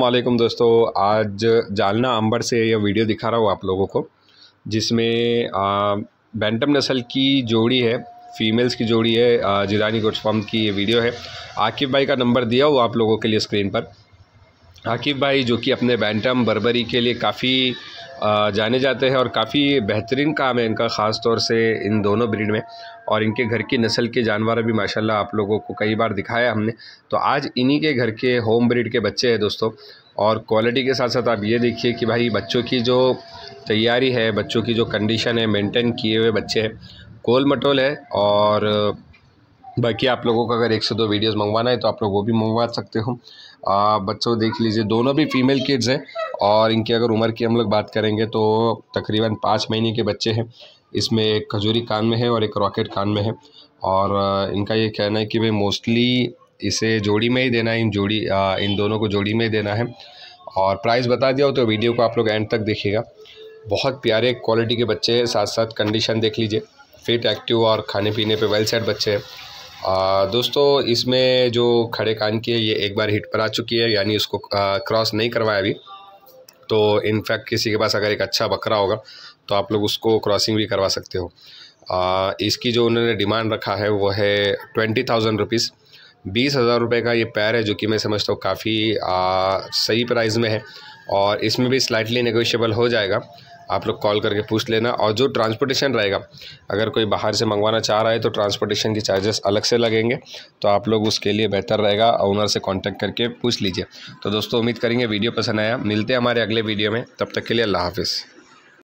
वालेकुम दोस्तों। आज जालना अंबर से यह वीडियो दिखा रहा हूँ आप लोगों को, जिसमें बैंटम नस्ल की जोड़ी है फीमेल्स की जोड़ी है जिरानी गोट्स की ये वीडियो है। आकिब भाई का नंबर दिया हुआ आप लोगों के लिए स्क्रीन पर। आकिब भाई जो कि अपने बैंटम बर्बरी के लिए काफ़ी जाने जाते हैं और काफ़ी बेहतरीन काम है इनका, ख़ास तौर से इन दोनों ब्रीड में। और इनके घर की नस्ल के जानवर भी माशाल्लाह आप लोगों को कई बार दिखाया हमने। तो आज इन्हीं के घर के होम ब्रीड के बच्चे हैं दोस्तों। और क्वालिटी के साथ साथ आप ये देखिए कि भाई बच्चों की जो तैयारी है, बच्चों की जो कंडीशन है, मेंटेन किए हुए बच्चे हैं, गोल मटोल है और बाकी आप लोगों को अगर एक से दो वीडियोस मंगवाना है तो आप लोग वो भी मंगवा सकते हो। बच्चों देख लीजिए दोनों भी फीमेल किड्स हैं और इनकी अगर उम्र की हम लोग बात करेंगे तो तकरीबन पाँच महीने के बच्चे हैं। इसमें एक खजूरी कान में है और एक रॉकेट कान में है और इनका ये कहना है कि भाई मोस्टली इसे जोड़ी में ही देना है इन जोड़ी आ, इन दोनों को जोड़ी में ही देना है। और प्राइस बता दिया हो तो वीडियो को आप लोग एंड तक देखिएगा। बहुत प्यारे क्वालिटी के बच्चे हैं साथ साथ कंडीशन देख लीजिए। फिट एक्टिव और खाने पीने पे वेल सेट बच्चे हैं। दोस्तों इसमें जो खड़े कान की है ये एक बार हिट पर आ चुकी है यानी उसको क्रॉस नहीं करवाया अभी। तो इनफैक्ट किसी के पास अगर एक अच्छा बकरा होगा तो आप लोग उसको क्रॉसिंग भी करवा सकते हो। आ, इसकी जो उन्होंने डिमांड रखा है वो है ट्वेंटी थाउज़ेंड रुपीज़ बीस हज़ार रुपये का ये पैर है जो कि मैं समझता हूँ काफ़ी सही प्राइस में है। और इसमें भी स्लाइटली नेगोशिएबल हो जाएगा। आप लोग कॉल करके पूछ लेना। और जो ट्रांसपोर्टेशन रहेगा, अगर कोई बाहर से मंगवाना चाह रहा है तो ट्रांसपोर्टेशन के चार्जेस अलग से लगेंगे। तो आप लोग उसके लिए बेहतर रहेगा ओनर से कांटेक्ट करके पूछ लीजिए। तो दोस्तों, उम्मीद करेंगे वीडियो पसंद आया। मिलते हैं हमारे अगले वीडियो में। तब तक के लिए अल्लाह हाफिज़।